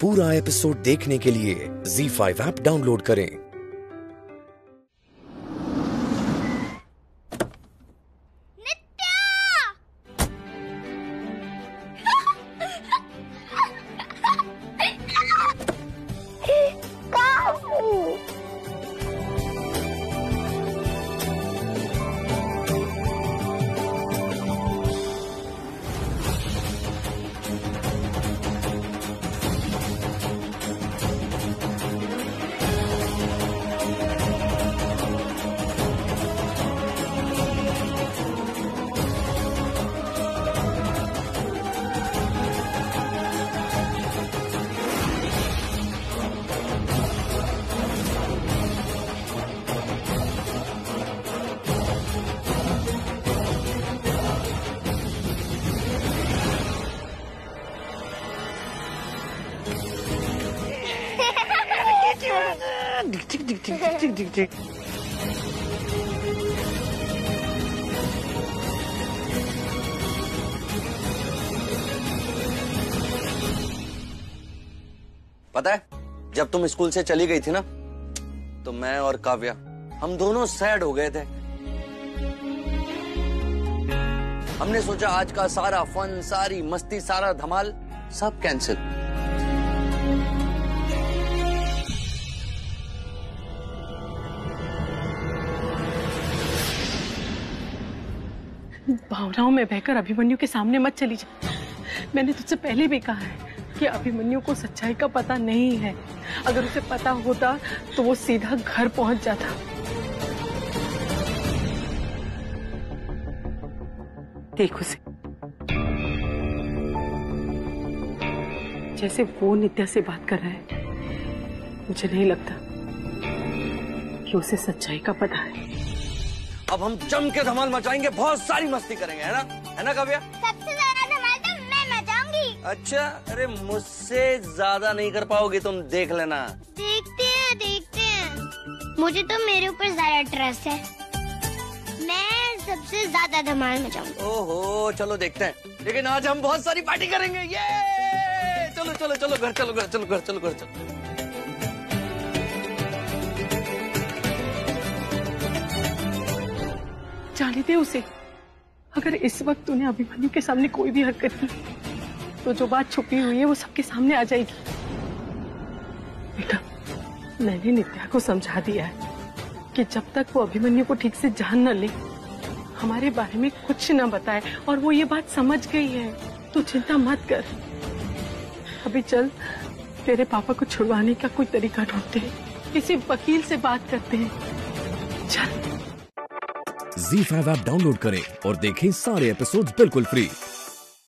पूरा एपिसोड देखने के लिए Z5 ऐप डाउनलोड करें। पता है, जब तुम स्कूल से चली गई थी ना तो मैं और काव्या, हम दोनों सैड हो गए थे। हमने सोचा आज का सारा फन सारी मस्ती, सारा धमाल सब कैंसिल भावनाओं में बहकर अभिमन्यु के सामने मत चली जा। मैंने तुझसे पहले भी कहा है कि अभिमन्यु को सच्चाई का पता नहीं है। अगर उसे पता होता तो वो सीधा घर पहुँच जाता। देख उसे। जैसे वो नित्या से बात कर रहा है मुझे नहीं लगता कि उसे सच्चाई का पता है। अब हम जम के धमाल मचाएँगे बहुत सारी मस्ती करेंगे है ना? है ना काव्या? सबसे ज़्यादा धमाल तो मैं मचाऊँगी। अच्छा अरे मुझसे ज़्यादा नहीं कर पाओगे तुम देख लेना। देखते हैं देखते हैं। मुझे तो मेरे ऊपर ज़्यादा ट्रस्ट है। मैं सबसे ज़्यादा धमाल मचाऊँगी। ओहो चलो देखते हैं। लेकिन आज हम बहुत सारी पार्टी करेंगे ये! चलो चलो चलो घर चलो घर चलो घर चलो घर चलो। जाने दे उसे। अगर इस वक्त तूने अभिमन्यु के सामने कोई भी हरकत की तो जो बात छुपी हुई है वो सबके सामने आ जाएगी। बेटा, मैंने नित्या को समझा दिया है कि जब तक वो अभिमन्यु को ठीक से जान न ले, हमारे बारे में कुछ न बताए और वो ये बात समझ गई है, तू चिंता मत कर। अभी चल, तेरे पापा को छुड़वाने का कोई तरीका ढूंढते हैं। किसी वकील से बात करते हैं। चल। Z5 ऐप डाउनलोड करें और देखें सारे एपिसोड्स बिल्कुल फ्री